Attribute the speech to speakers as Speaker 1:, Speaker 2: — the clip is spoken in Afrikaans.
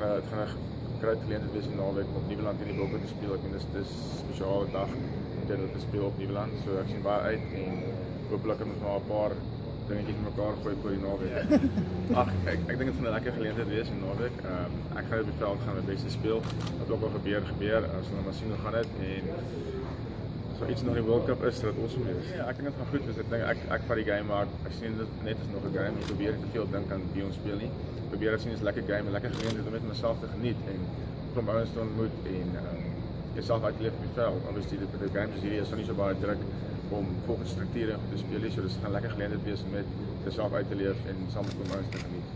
Speaker 1: gaan 'n dit gaan 'n groot geleentheid wees in naweek om op Nieuweland in die Bokke te speel. Ek meen dis dis 'n spesiale dag om dit te speel op Nieuweland. So ek sien baie uit en hooplik kan ons maar 'n paar dingetjies mekaar gooi vir die naweek. Ag, ek ek dink dit gaan 'n lekker geleentheid wees in naweek. Ehm um, ek gaan op die veld gaan my beste speel. Wat ook al gebeur, gebeur. Ons sal maar sien hoe gaan dit en so iets nog die World Cup is dat ons moet. Ja, ek dink dit gaan goed wees. Ek dink ek ek vat die game maar ek sien dit net is nog 'n game. Ek probeer nie te veel dink aan wie ons speel nie. Ek probeer dit sien is lekker game, lekker geleentheid om met myself te geniet en kom by ons te ontmoet en ehm um, jouself uitleef op die veld. Obviously die die games is hierdie is nie so baie druk om volgens strukture te speel nie. So dis gaan lekker geleentheid wees om met jouself uit te leef en saam met ons te geniet.